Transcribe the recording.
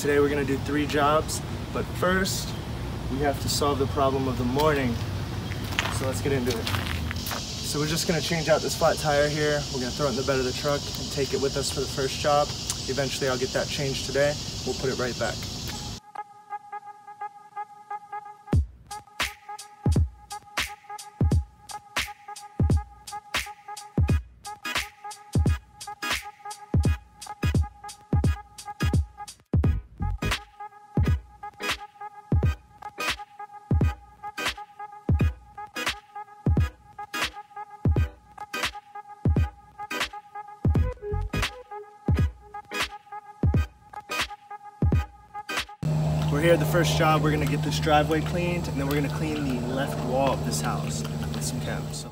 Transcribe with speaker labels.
Speaker 1: Today we're gonna do three jobs, but first we have to solve the problem of the morning. So let's get into it. So we're just gonna change out this flat tire here. We're gonna throw it in the bed of the truck and take it with us for the first job. Eventually I'll get that changed today. We'll put it right back. We're here at the first job. We're gonna get this driveway cleaned, and then we're gonna clean the left wall of this house with some chem. So.